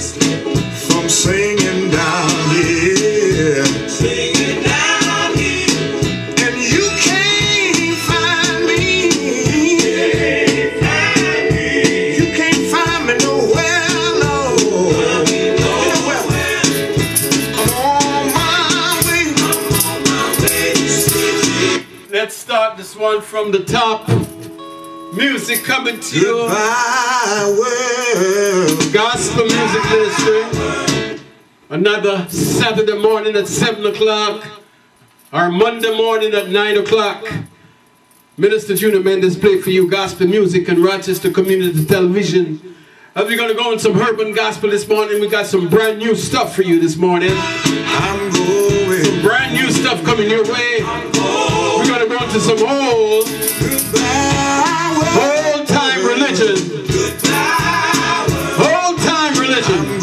from singing down here. Singing down here. And you can't find me. You can't find me nowhere, no. Anywhere. I'm on my way. Let's start this one from the top. Music coming to you. World. Gospel Music Ministry. Another Saturday morning at 7 o'clock. Or Monday morning at 9 o'clock. Minister Junior Mendez play for you gospel music and Rochester Community Television. As we're going to go on some urban gospel this morning, we got some brand new stuff for you this morning. I'm going. Brand new stuff coming your way. We're going to go into some old, old time religion. Time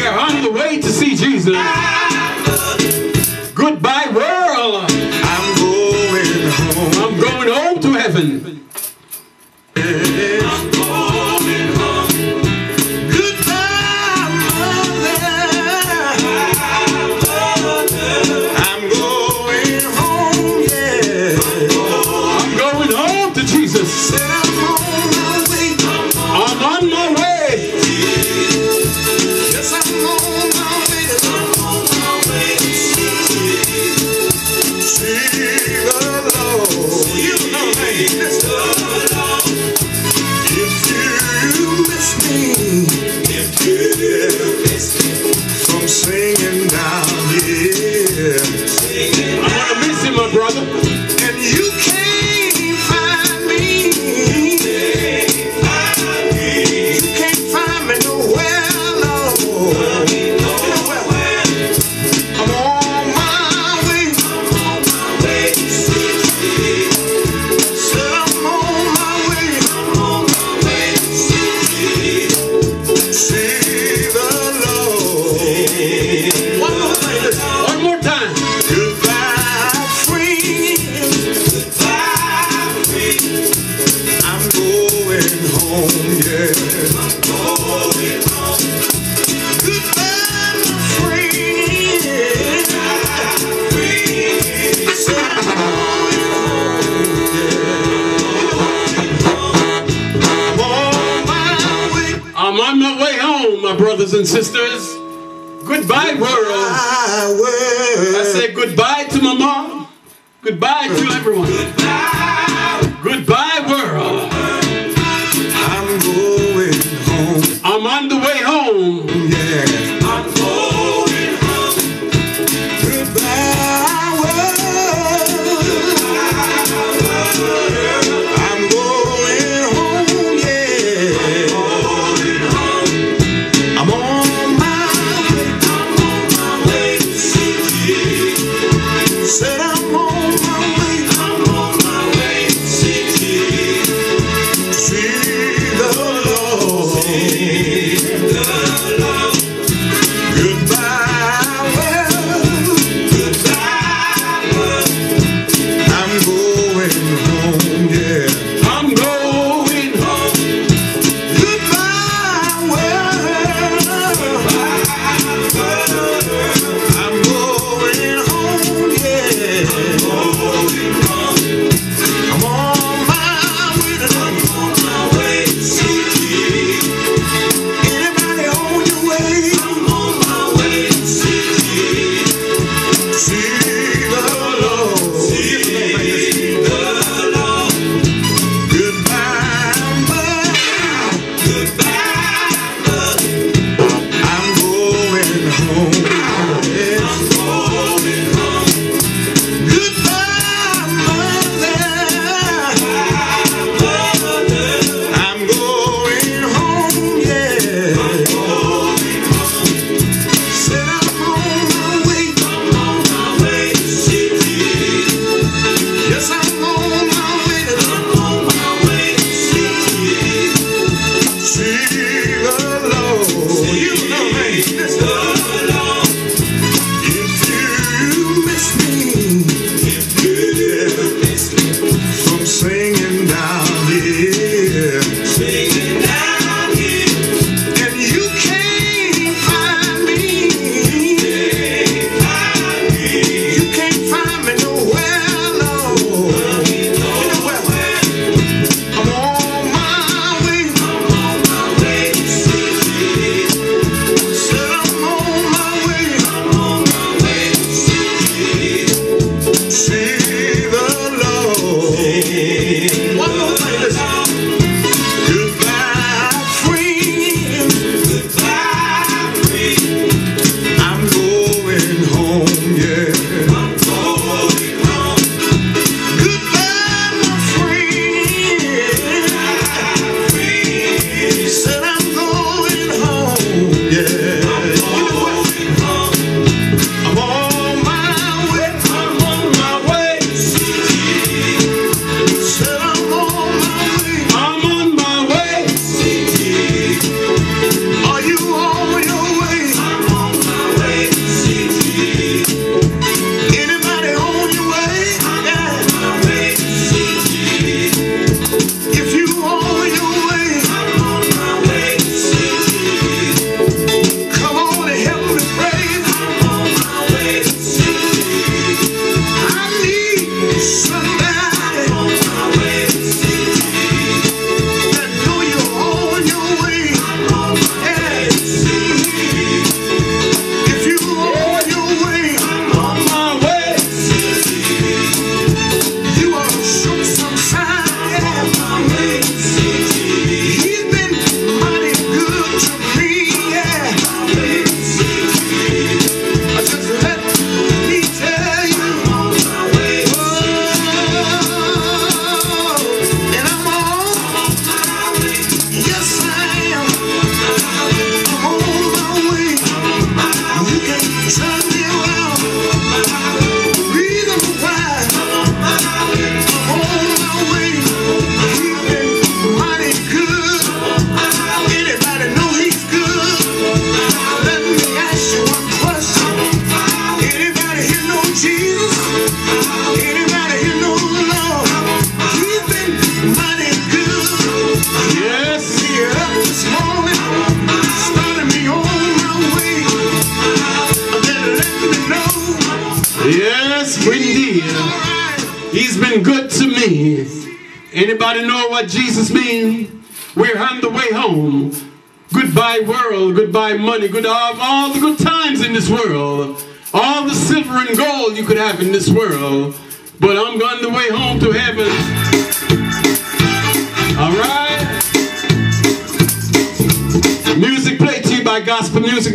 We are on the way to see Jesus. Goodbye, world. I'm going home. I'm going home to heaven. Said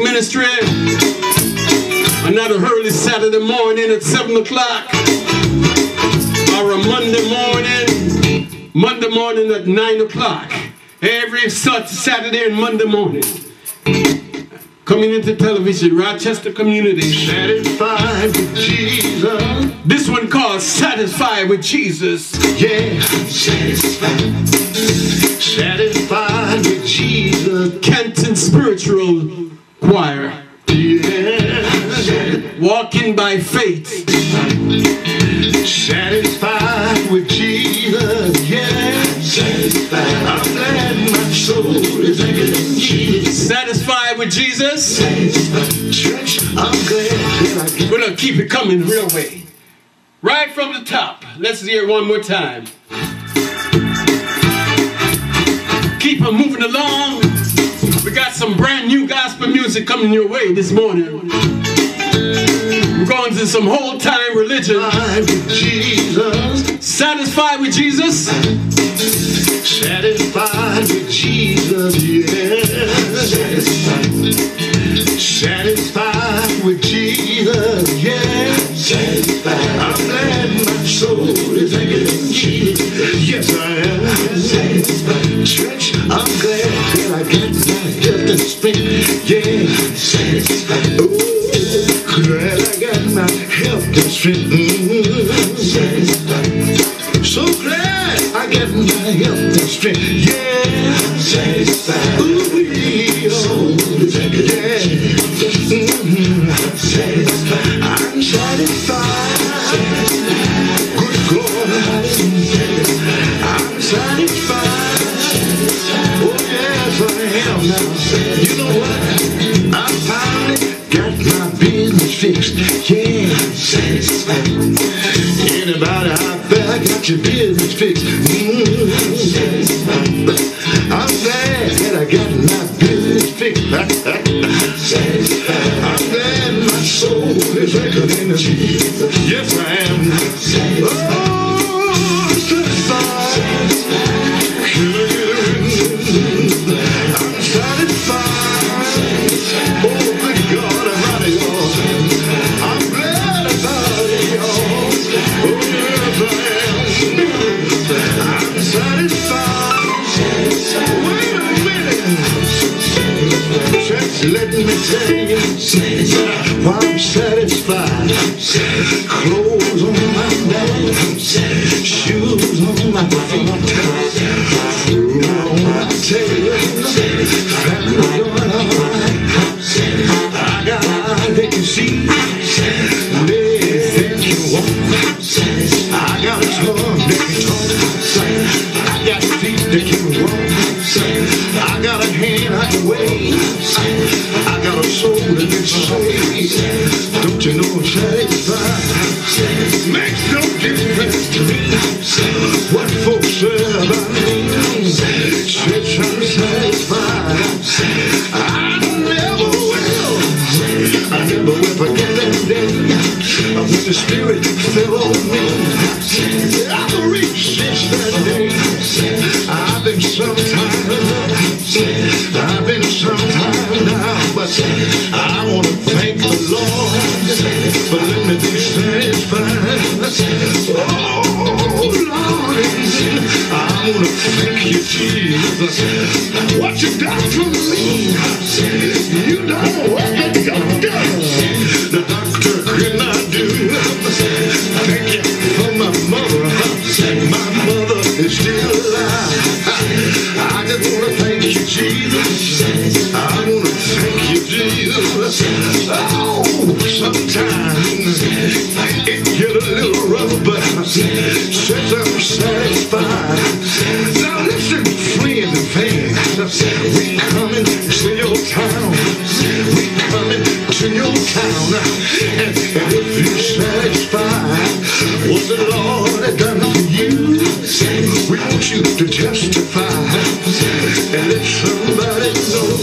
Ministry. Another early Saturday morning at 7 o'clock. Or a Monday morning. Monday morning at 9 o'clock. Every such Saturday and Monday morning. Community television, Rochester Community. Satisfied with Jesus. This one called Satisfied with Jesus. Yeah, satisfied. Satisfied with Jesus. Canton Spiritual choir. Yeah. Walking by faith. Satisfied with Jesus, yeah. Satisfied. I'm glad my soul is in Jesus. Satisfied with Jesus? Satisfied. Church, I'm glad. We're gonna keep it coming the real way. Right from the top. Let's hear it one more time. Keep on moving along. We got some brand new gospel music coming your way this morning. We're going to some whole time religion. Jesus. Satisfied with Jesus. Satisfied with Jesus, Yes. Satisfied. With Jesus, Yes. Satisfied. I'm glad my soul is thinking Jesus. Yes, I am. Satisfied. Church, I'm glad strength, yeah. Ooh, glad I got my health and strength. Mm. So glad I got my health and strength, yeah. Ooh, your business fixed? Mm. I'm glad that I got my business fixed. difference to me what folks What you done for me, satisfied. Now listen, friends and fans, we coming to your town. We coming to your town. And, if you're satisfied, what the Lord has done for you, we want you to testify and let somebody know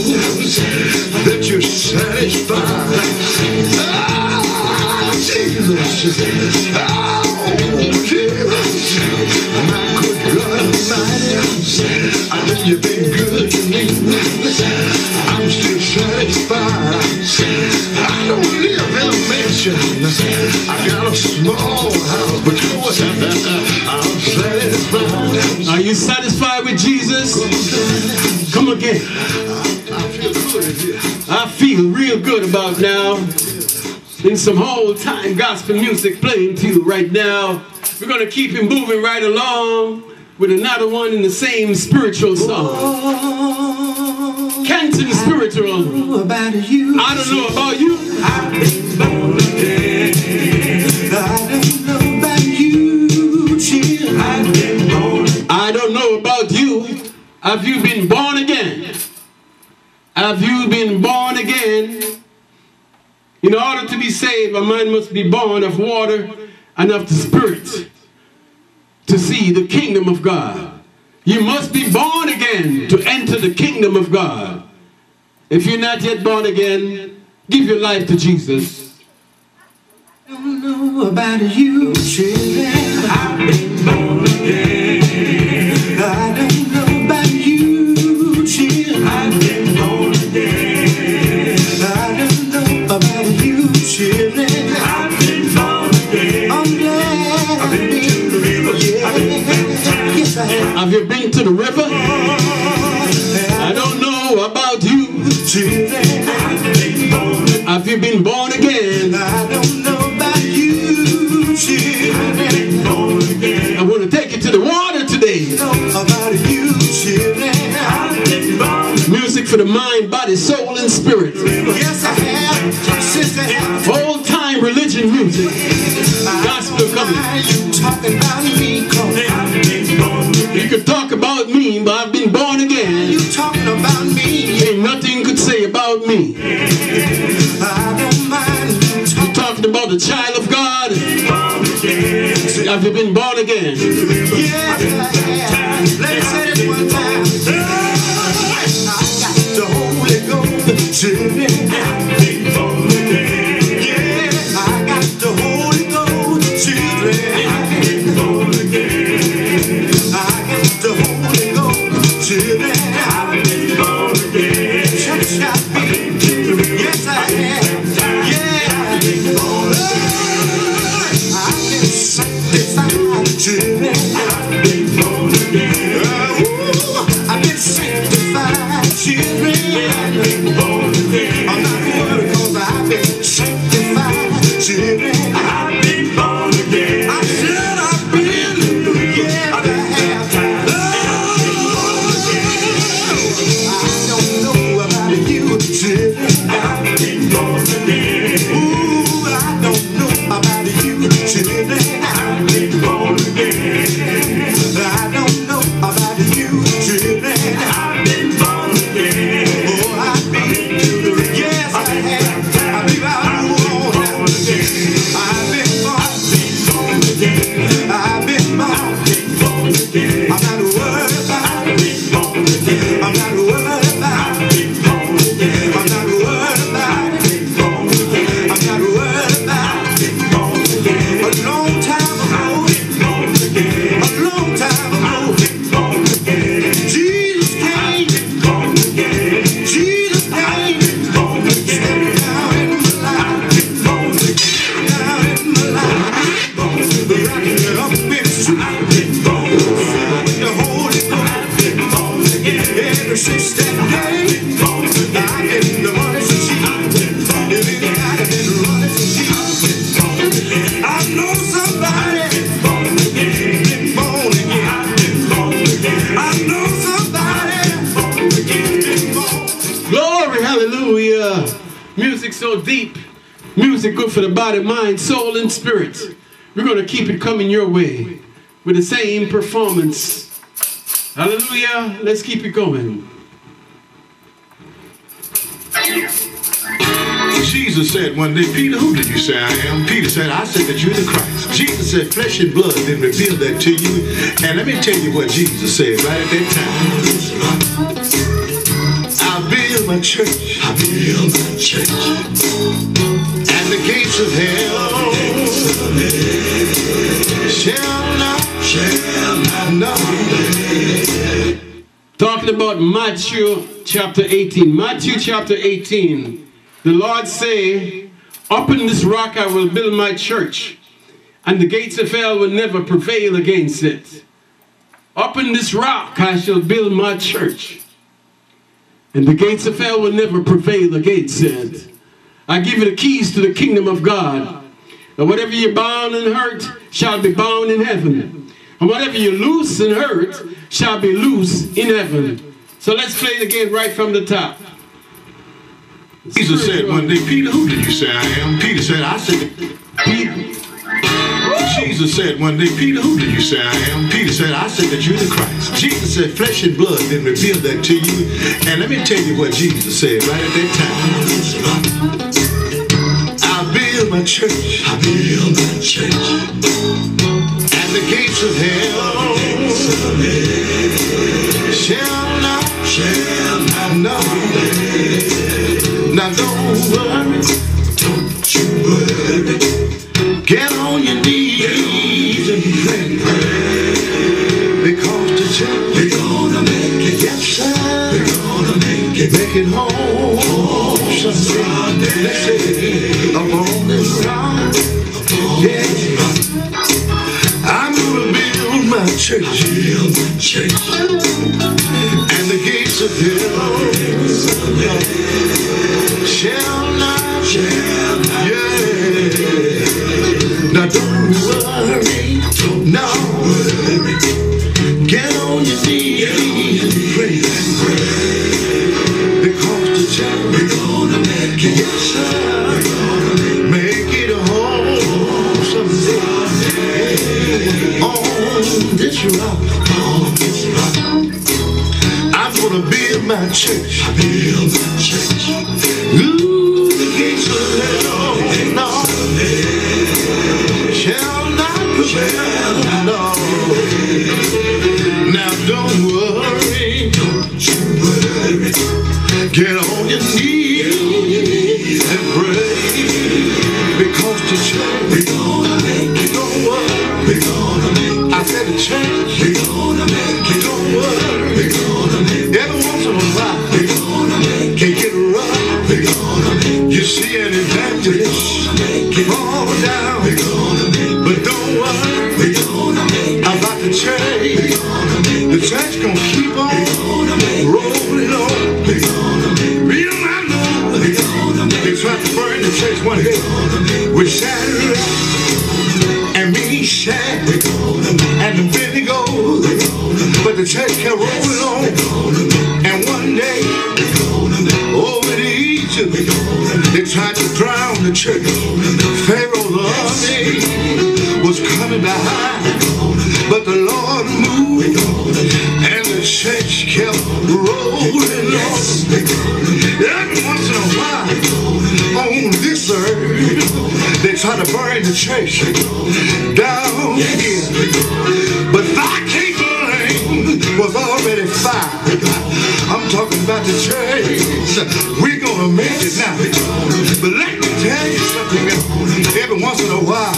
that you're satisfied. Ah, Jesus. Oh, I got a small house, but you? I'm satisfied. Are you satisfied with Jesus? Come again. I feel good. I feel real good about now. In some whole time gospel music playing to you right now. We're gonna keep it moving right along with another one in the same spiritual song. Canton spiritual. About you. I don't know about you. I've been born again. I don't know about you, chill. I've been born I don't know about you. Have you been born again? Have you been born again? In order to be saved, a man must be born of water and of the Spirit to see the kingdom of God. You must be born again to enter the kingdom of God. If you're not yet born again, give your life to Jesus. I don't know about you, children. I've been born again. I don't know about you, children. I've been born again. I don't know about you, children. I've been born again. Oh, I've been to the river. Yes, I have. Have you been to the river? Have you been born again? I don't know about you. Children, I want to take you to the water today. about you. Children, Music for the mind, body, soul, and spirit. yes I have. Sister, have Old time religion music. Gospel coming. You talking about me? You could talk about me, but I've been born Have you been born again? Yes, I have. Let me say it one time. I got the Holy Ghost. So deep. Music good for the body, mind, soul, and spirit. We're going to keep it coming your way with the same performance. Hallelujah. Let's keep it going. Jesus said one day, Peter, who did you say I am? Peter said, I said that you're the Christ. Jesus said, flesh and blood didn't reveal that to you. And let me tell you what Jesus said right at that time. I'll my church. I'll build my church. And the gates of hell shall not, shall not, Talking about Matthew chapter 18. Matthew chapter 18. The Lord say, Upon this rock I will build my church, and the gates of hell will never prevail against it. Upon this rock I shall build my church, and the gates of hell will never prevail against it. I give you the keys to the kingdom of God. And whatever you bound and hurt shall be bound in heaven. And whatever you loose and hurt shall be loose in heaven. So let's play it again right from the top. Jesus said one day, Peter, who did you say I am? Peter said, I said, Jesus said one day, Peter, who did you say I am? Peter said, I said that you're the Christ. Jesus said, flesh and blood didn't reveal that to you. And let me tell you what Jesus said right at that time. I'll build my church. I'll build my church. And the gates of hell shall not, shall not, Now don't worry, don't you worry. Get on your knees sir. We're gonna make it. Make it home. Someday. Let's say, upon this rock. Yeah. I'm gonna build my church. Build my church. And the gates of hell Shall church. Down, we gonna make. But don't worry, we gonna make it. About the we gonna make. The church gonna keep on rolling on. We gonna make it. Real I know, we gonna make. They tried to burn the church one day with Shadrach and Meshach and the Abednego, but the church kept rolling on. To Egypt, they tried to drown the church. Pharaoh's army was coming behind, but the Lord moved, and the church kept rolling on. Every once in a while, on this earth, they try to burn the church down here. But thy cabling was already fire. I'm talking about the church. We're gonna make it now. But let me tell you something. Every once in a while,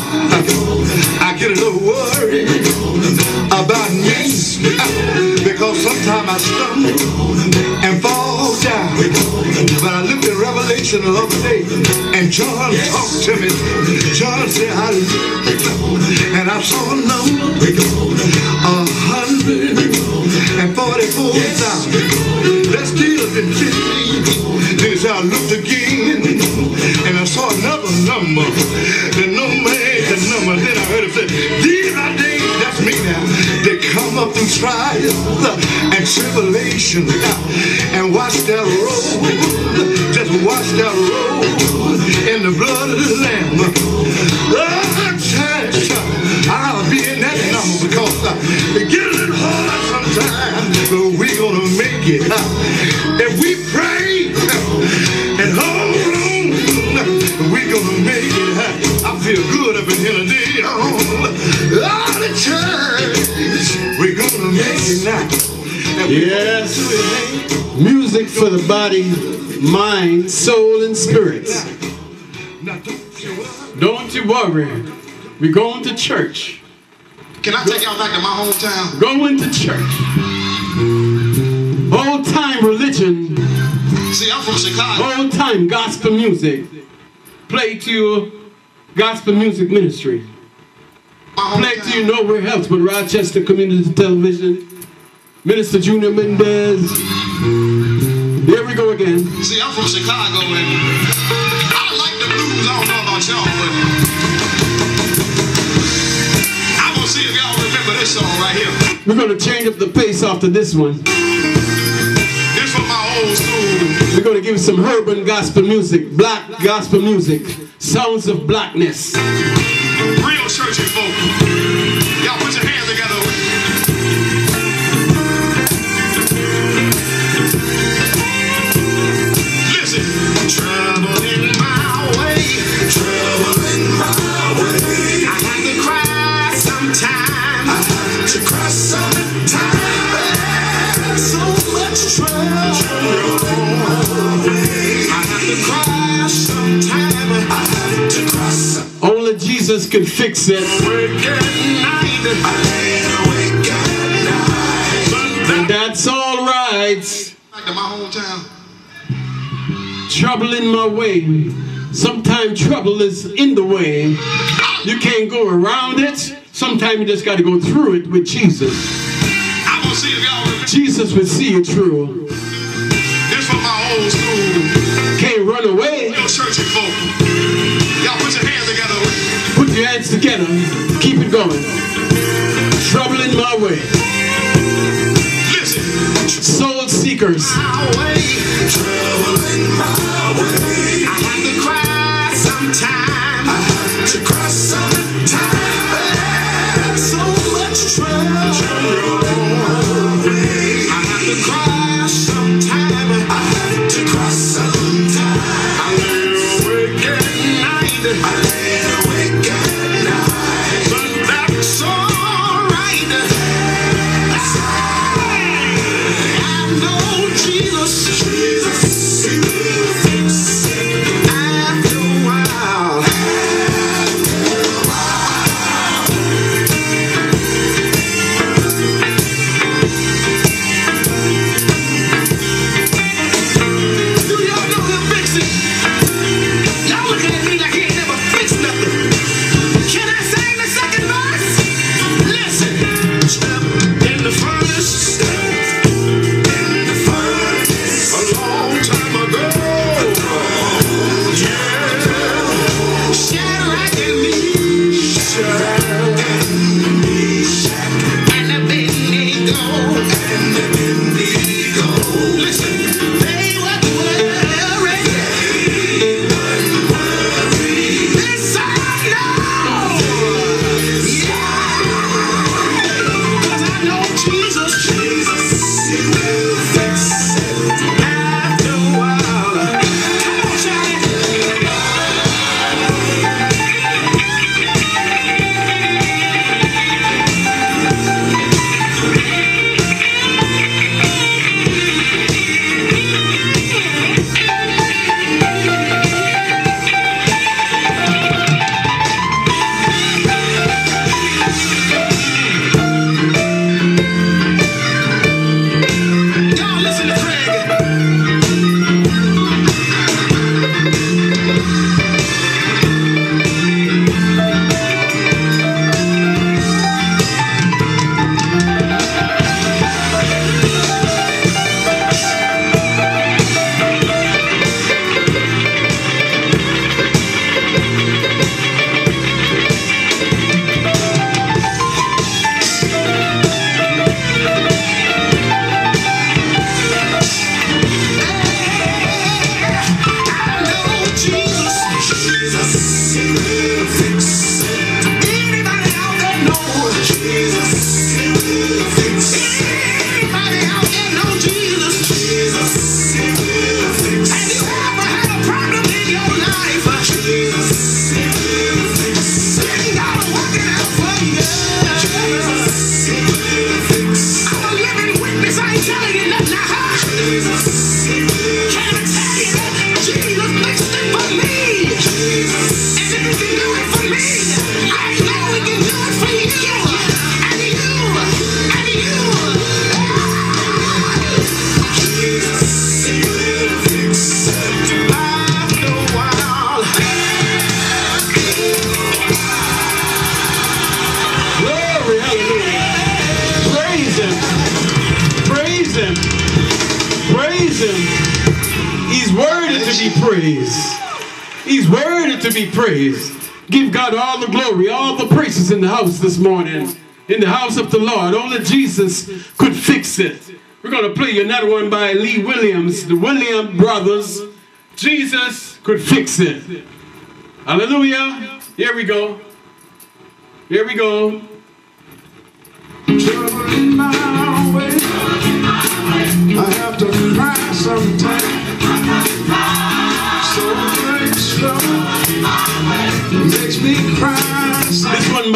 I get a little worried about me. Because sometimes I stumble and fall down. But I looked at Revelation the other day, and John talked to me. John said, I looked, and I saw a number, a hundred and forty-four thousand. That still didn't fit me. Then so I looked again, and I saw another number that no man can number. Then I heard him say, These are days, that's me now. They come up through trials and tribulation and watch that road. Just watch that road for the body, mind, soul, and spirit. Don't you worry. Don't you worry. We're going to church. Can I take y'all back to my hometown? Going to church. Old time religion, See, I'm from Chicago. old time gospel music. Play to your gospel music ministry. Play to you nowhere else but Rochester Community Television. Minister Junior Mendez. We go again. See, I'm from Chicago and I like the blues. I don't know about y'all, but I'm gonna see if y'all remember this song right here. We're gonna change up the pace after this one. This my old school. We're gonna give some urban gospel music, black gospel music, sounds of blackness. Real churchy folk. Y'all put your hands together. Only Jesus can fix it. And that's all right. Back to my hometown. Trouble in my way. Sometimes trouble is in the way. You can't go around it. Sometimes you just got to go through it with Jesus. I'm gonna see if y'all Jesus will see you through. Can't run away. No searching for. Y'all put your hands together. Put your hands together. Keep it going. Trouble in my way. Listen. Soul seekers. My way. Trouble in my way. I have to cry sometimes. I have to cry. So much trouble. this morning in the house of the Lord. Only Jesus could fix it. We're going to play another one by Lee Williams, the William Brothers. Jesus could fix it. Hallelujah. Here we go. Here we go. Trouble in my way. I have to cry some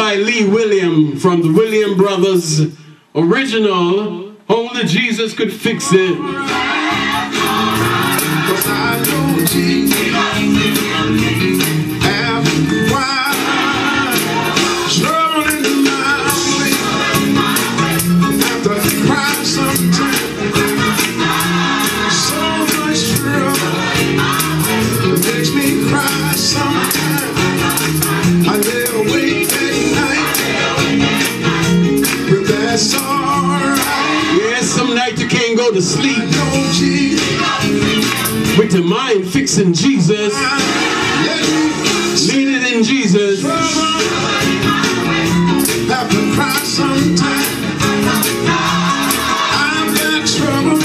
by Lee William from the William Brothers original, Only Jesus Could Fix It. Cause I know Jesus. to sleep. Went to mind fixing Jesus. Lean it in Jesus. Have to cry. I've got trouble.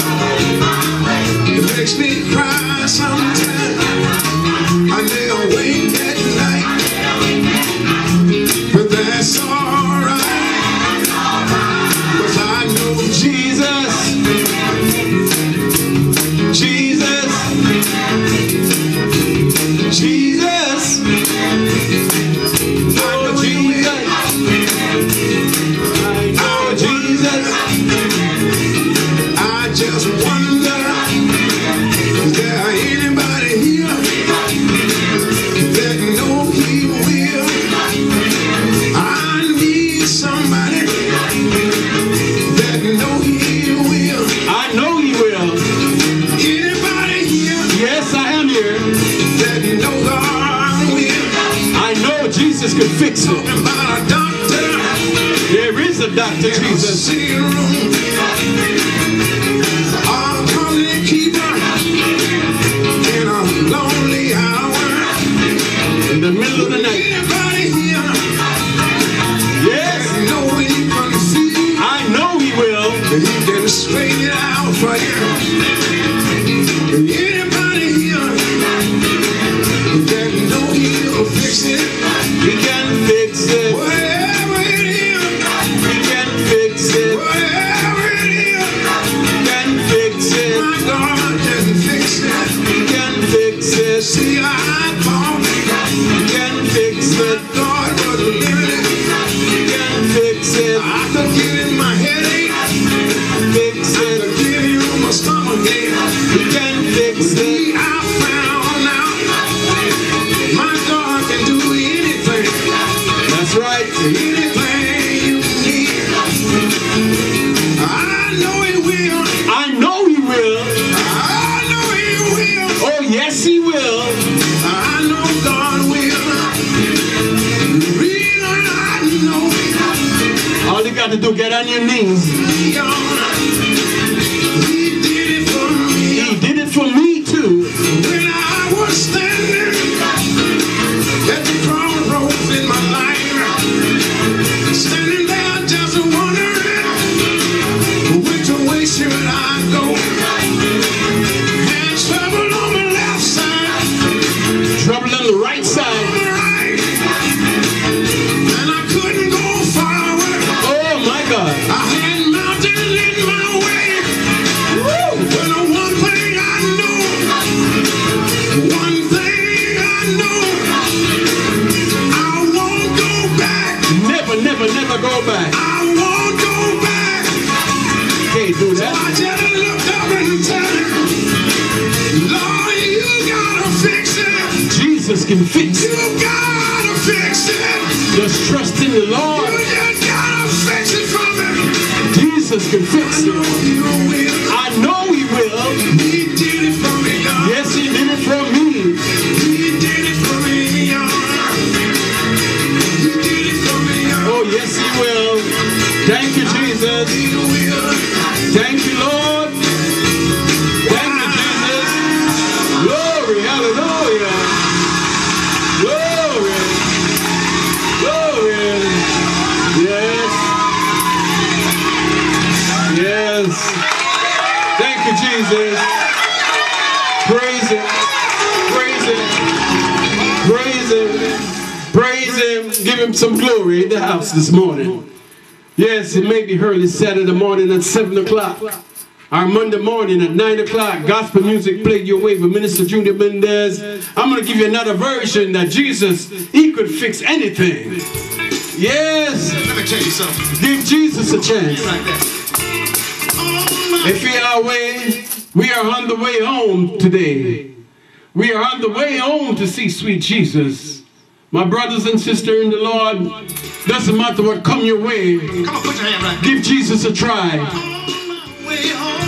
It makes me cry sometimes. I lay awake at night. Out for you? To get on your knees. He did it for me. He did it for me too. When I was standing at the in my life, Can fix You gotta fix it. Just trust in the You Lord. just gotta fix it for me. Jesus can fix it. Praise Him. Give Him some glory in the house this morning. Yes, it may be early Saturday morning at 7 o'clock. Our Monday morning at 9 o'clock, gospel music played your way with Minister Junior Mendez. I'm going to give you another version that Jesus, he could fix anything. Yes, Let me tell you something. give Jesus a chance. If we are way, we are on the way home today. We are on the way home to see sweet Jesus. My brothers and sisters in the Lord, doesn't matter what come your way, Come on, put your hand right give Jesus a try. there. Way home.